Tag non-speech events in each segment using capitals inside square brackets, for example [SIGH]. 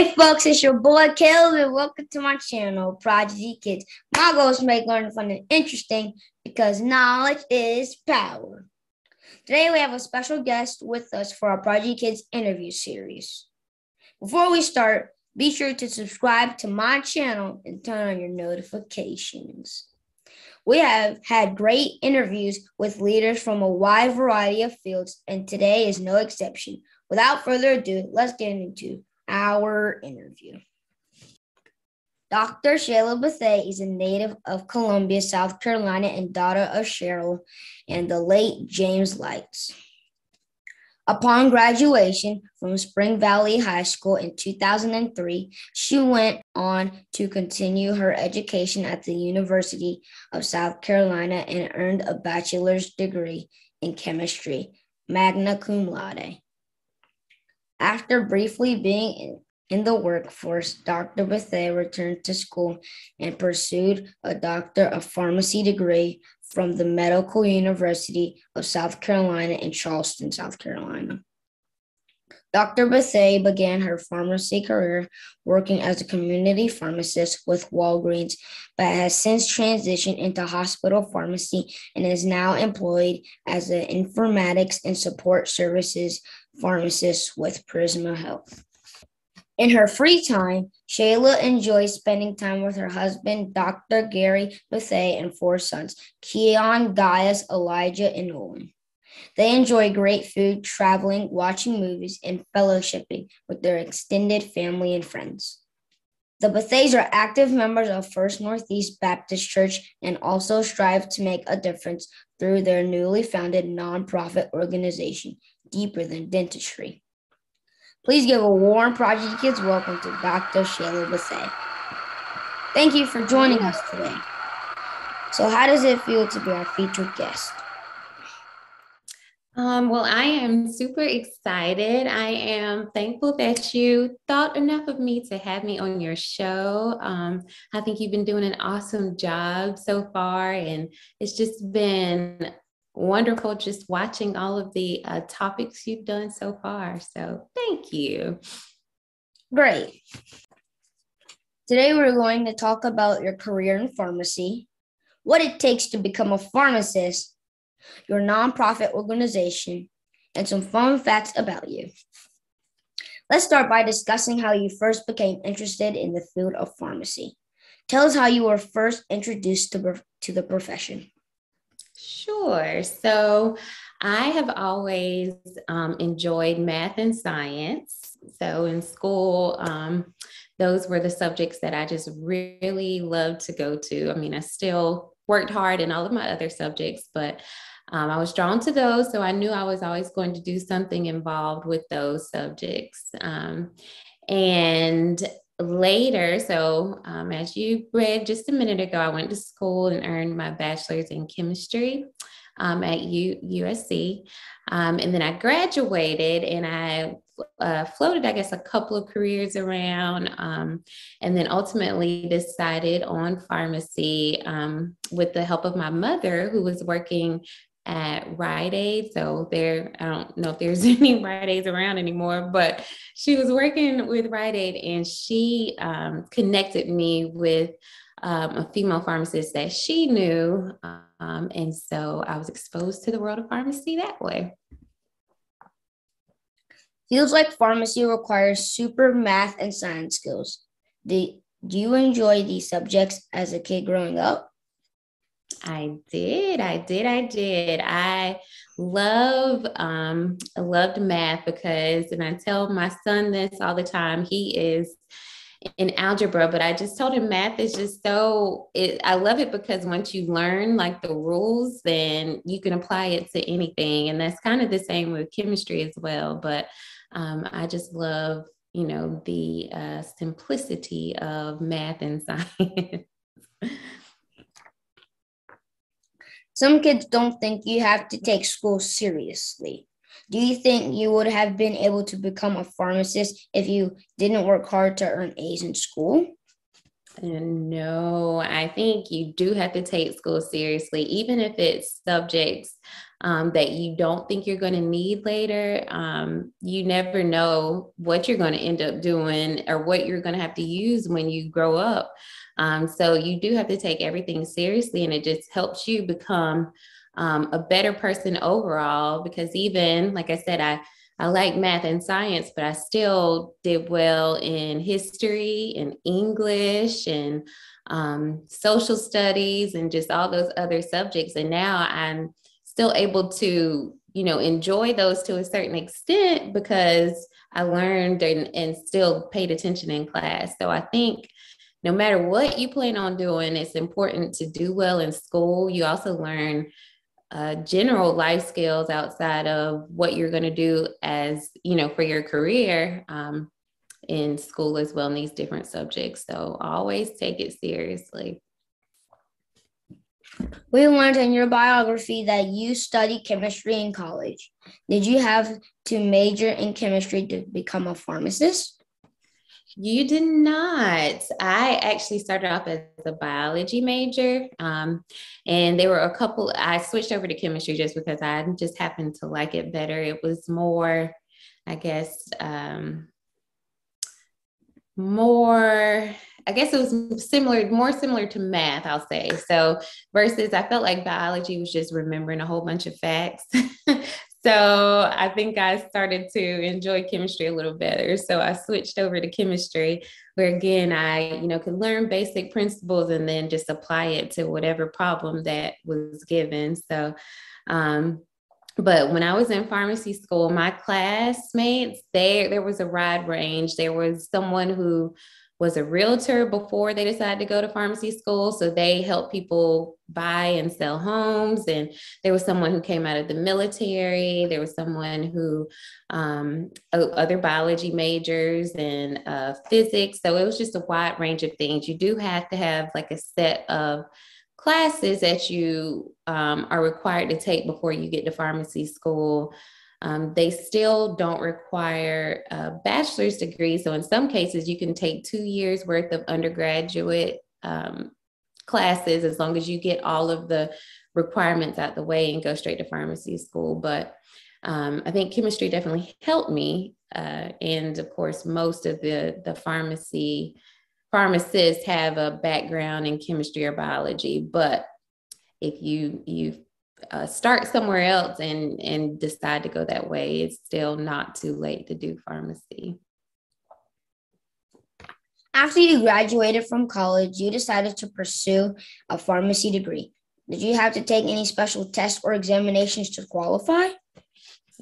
Hey folks, it's your boy Caleb. Welcome to my channel, Prodigy Kids. My goal is to make learning fun and interesting because knowledge is power. Today we have a special guest with us for our Prodigy Kids interview series. Before we start, be sure to subscribe to my channel and turn on your notifications. We have had great interviews with leaders from a wide variety of fields, and today is no exception. Without further ado, let's get into our interview. Dr. Shayla Bethea is a native of Columbia, South Carolina, and daughter of Cheryl and the late James Lights. Upon graduation from Spring Valley High School in 2003, she went on to continue her education at the University of South Carolina and earned a bachelor's degree in chemistry, magna cum laude. After briefly being in, in the workforce, Dr. Bethea returned to school and pursued a Doctor of Pharmacy degree from the Medical University of South Carolina in Charleston, South Carolina. Dr. Bethea began her pharmacy career working as a community pharmacist with Walgreens, but has since transitioned into hospital pharmacy and is now employed as an informatics and support services pharmacist with Prisma Health. In her free time, Shayla enjoys spending time with her husband, Dr. Gary Bethea, and four sons, Keon, Gaius, Elijah, and Nolan. They enjoy great food, traveling, watching movies, and fellowshipping with their extended family and friends. The Betheas are active members of First Northeast Baptist Church and also strive to make a difference through their newly founded nonprofit organization, Deeper Than Dentistry. Please give a warm Prodigy Kids welcome to Dr. Shayla Bethea. Thank you for joining us today. So, how does it feel to be our featured guest? Um, well, I am super excited. I am thankful that you thought enough of me to have me on your show. Um, I think you've been doing an awesome job so far, and it's just been wonderful just watching all of the uh, topics you've done so far. So, thank you. Great. Today, we're going to talk about your career in pharmacy, what it takes to become a pharmacist your nonprofit organization, and some fun facts about you. Let's start by discussing how you first became interested in the field of pharmacy. Tell us how you were first introduced to, to the profession. Sure. So I have always um, enjoyed math and science. So in school, um, those were the subjects that I just really loved to go to. I mean, I still worked hard in all of my other subjects, but um, I was drawn to those, so I knew I was always going to do something involved with those subjects. Um, and later, so um, as you read just a minute ago, I went to school and earned my bachelor's in chemistry um, at U- USC. Um, and then I graduated and I uh, floated, I guess, a couple of careers around, um, and then ultimately decided on pharmacy um, with the help of my mother, who was working at Rite Aid. So there, I don't know if there's [LAUGHS] any Rite Aids around anymore, but she was working with Rite Aid and she um, connected me with um, a female pharmacist that she knew. Um, and so I was exposed to the world of pharmacy that way. Feels like pharmacy requires super math and science skills. Do, do you enjoy these subjects as a kid growing up? I did. I did. I did. I love um loved math because and I tell my son this all the time. He is in algebra, but I just told him math is just so it, I love it because once you learn like the rules, then you can apply it to anything. And that's kind of the same with chemistry as well. But um, I just love, you know, the uh, simplicity of math and [LAUGHS] science. Some kids don't think you have to take school seriously. Do you think you would have been able to become a pharmacist if you didn't work hard to earn A's in school? No, I think you do have to take school seriously, even if it's subjects um, that you don't think you're going to need later. Um, you never know what you're going to end up doing or what you're going to have to use when you grow up. Um, so you do have to take everything seriously, and it just helps you become um, a better person overall. Because even like I said, I I like math and science, but I still did well in history and English and um, social studies and just all those other subjects. And now I'm still able to, you know, enjoy those to a certain extent because I learned and, and still paid attention in class. So I think no matter what you plan on doing, it's important to do well in school. You also learn uh, general life skills outside of what you're going to do as you know for your career um, in school as well in these different subjects so always take it seriously we learned in your biography that you studied chemistry in college did you have to major in chemistry to become a pharmacist you did not. I actually started off as a biology major. Um, and there were a couple, I switched over to chemistry just because I just happened to like it better. It was more, I guess, um, more I guess it was similar, more similar to math, I'll say. So, versus I felt like biology was just remembering a whole bunch of facts. [LAUGHS] So I think I started to enjoy chemistry a little better. So I switched over to chemistry, where again, I, you know, could learn basic principles and then just apply it to whatever problem that was given. So, um, but when I was in pharmacy school, my classmates, there there was a wide range. There was someone who was a realtor before they decided to go to pharmacy school. So they help people buy and sell homes. And there was someone who came out of the military. There was someone who, um, other biology majors and uh, physics. So it was just a wide range of things. You do have to have like a set of classes that you um, are required to take before you get to pharmacy school. Um, they still don't require a bachelor's degree. So in some cases, you can take two years worth of undergraduate um, classes as long as you get all of the requirements out the way and go straight to pharmacy school. But um, I think chemistry definitely helped me. Uh, and of course, most of the, the pharmacy pharmacists have a background in chemistry or biology. But if you you uh, start somewhere else and and decide to go that way it's still not too late to do pharmacy. After you graduated from college you decided to pursue a pharmacy degree. Did you have to take any special tests or examinations to qualify?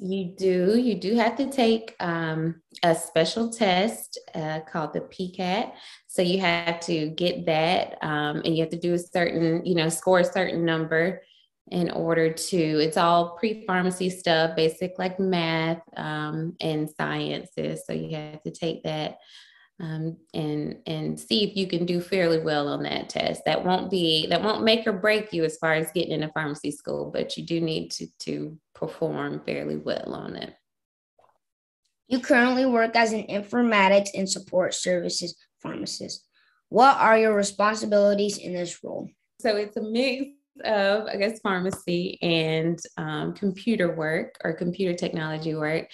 You do. You do have to take um, a special test uh, called the PCAT so you have to get that um, and you have to do a certain you know score a certain number in order to it's all pre-pharmacy stuff basic like math um, and sciences. So you have to take that um, and and see if you can do fairly well on that test. That won't be that won't make or break you as far as getting into pharmacy school but you do need to to perform fairly well on it. You currently work as an informatics and support services pharmacist. What are your responsibilities in this role? So it's a mix of, I guess, pharmacy and um, computer work or computer technology work.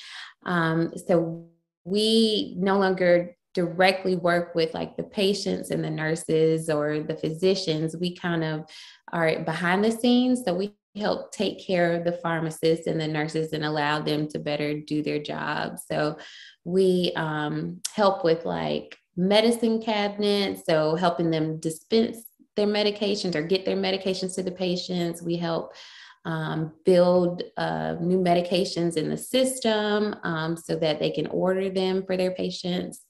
Um, so we no longer directly work with like the patients and the nurses or the physicians. We kind of are behind the scenes. So we help take care of the pharmacists and the nurses and allow them to better do their job. So we um, help with like medicine cabinets, so helping them dispense their medications or get their medications to the patients. We help um, build uh, new medications in the system um, so that they can order them for their patients.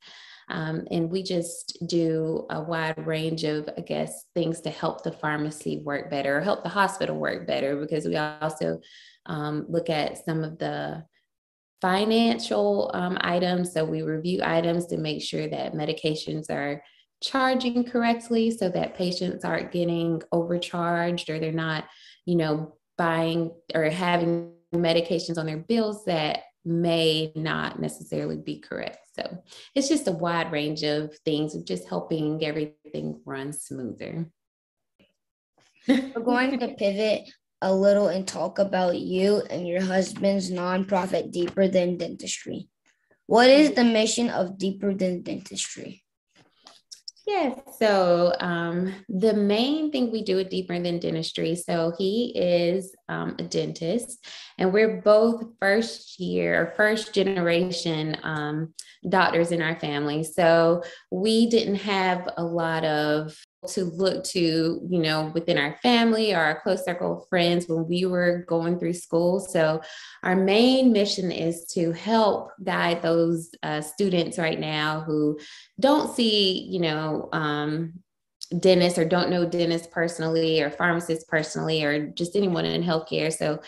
Um, and we just do a wide range of, I guess, things to help the pharmacy work better, or help the hospital work better, because we also um, look at some of the financial um, items. So we review items to make sure that medications are charging correctly so that patients aren't getting overcharged or they're not, you know, buying or having medications on their bills that may not necessarily be correct. So it's just a wide range of things of just helping everything run smoother. We're going to pivot a little and talk about you and your husband's nonprofit, Deeper Than Dentistry. What is the mission of Deeper Than Dentistry? Yes. So um, the main thing we do at Deeper Than Dentistry, so he is um, a dentist, and we're both first year, first generation um, doctors in our family. So we didn't have a lot of to look to, you know, within our family or our close circle of friends when we were going through school. So, our main mission is to help guide those uh, students right now who don't see, you know, um, dentists or don't know dentists personally or pharmacists personally or just anyone in healthcare. So,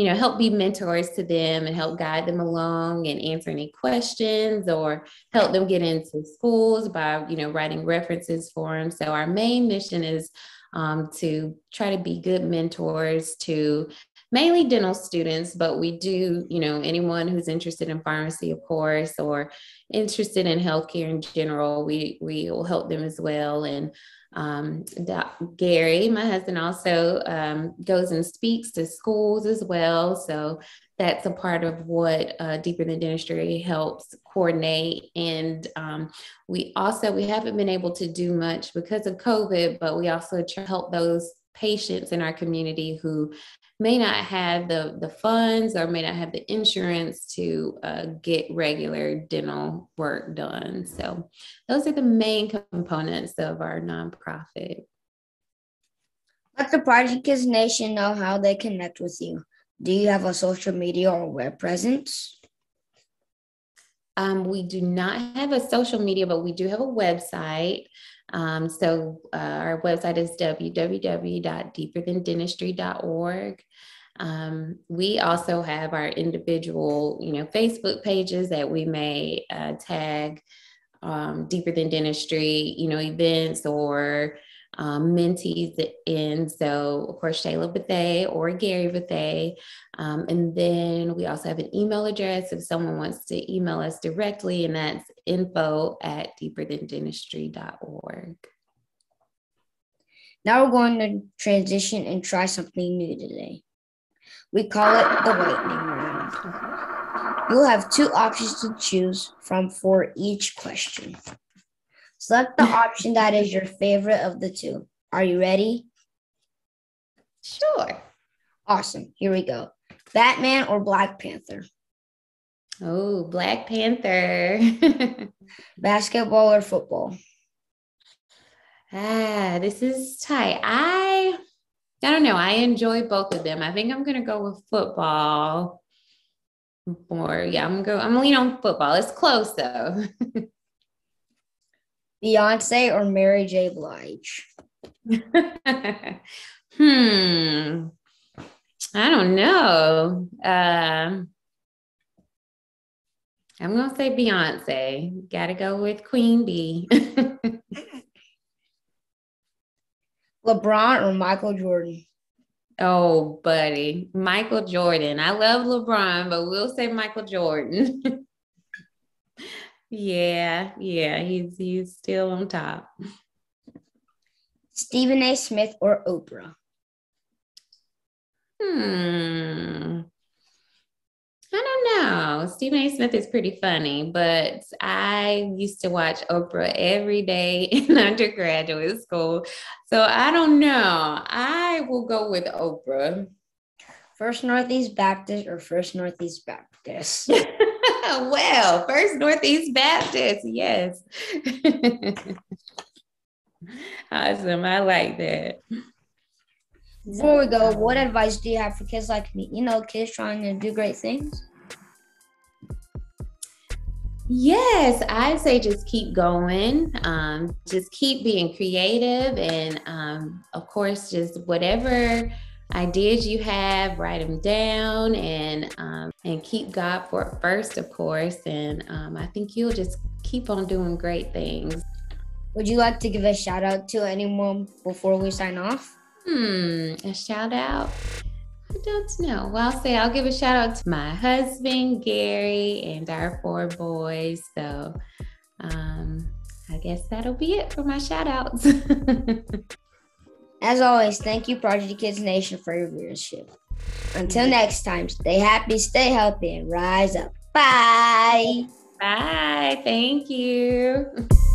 you know, help be mentors to them and help guide them along and answer any questions or help them get into schools by, you know, writing references for them. So our main mission is um, to try to be good mentors to mainly dental students, but we do, you know, anyone who's interested in pharmacy, of course, or interested in healthcare in general, we we will help them as well. And um, Gary, my husband, also um, goes and speaks to schools as well. So that's a part of what uh, Deeper Than Dentistry helps coordinate. And um, we also we haven't been able to do much because of COVID, but we also help those patients in our community who may not have the, the funds or may not have the insurance to uh, get regular dental work done. So, those are the main components of our nonprofit. Let the Prodigy Kids Nation know how they connect with you. Do you have a social media or web presence? Um, we do not have a social media, but we do have a website. Um, so uh, our website is www.deeperthandentistry.org. Um, we also have our individual, you know, Facebook pages that we may uh, tag um, deeper than dentistry, you know, events or um, mentees in. So, of course, Shayla Bethea or Gary Bethea. Um, and then we also have an email address if someone wants to email us directly, and that's info at deeperthandentistry.org. Now we're going to transition and try something new today. We call it the lightning round. You'll have two options to choose from for each question. Select the option that is your favorite of the two. Are you ready? Sure. Awesome. Here we go. Batman or Black Panther? Oh, Black Panther. [LAUGHS] Basketball or football? Ah, this is tight. I I don't know. I enjoy both of them. I think I'm gonna go with football. More, yeah, I'm gonna go. I'm gonna lean on football. It's close though. [LAUGHS] Beyonce or Mary J. Blige? [LAUGHS] hmm. I don't know. Uh, I'm gonna say Beyonce. Got to go with Queen Bey. [LAUGHS] LeBron or Michael Jordan? Oh, buddy, Michael Jordan. I love LeBron, but we'll say Michael Jordan. [LAUGHS] Yeah, yeah, he's he's still on top. Stephen A. Smith or Oprah? Hmm. I don't know. Stephen A. Smith is pretty funny, but I used to watch Oprah every day [LAUGHS] in undergraduate school. So I don't know. I will go with Oprah. First Northeast Baptist or First Northeast Baptist? [LAUGHS] well, First Northeast Baptist, yes. [LAUGHS] awesome. I like that. Before we go, what advice do you have for kids like me? You know, kids trying to do great things? Yes, I'd say just keep going. Um, just keep being creative. And um, of course, just whatever ideas you have, write them down and um, and keep God for first, of course. And um, I think you'll just keep on doing great things. Would you like to give a shout out to anyone before we sign off? Hmm, a shout out. I don't know. Well, I'll say I'll give a shout out to my husband, Gary, and our four boys. So um, I guess that'll be it for my shout outs. [LAUGHS] As always, thank you, Prodigy Kids Nation, for your viewership. Until next time, stay happy, stay healthy, and rise up. Bye. Bye. Thank you. [LAUGHS]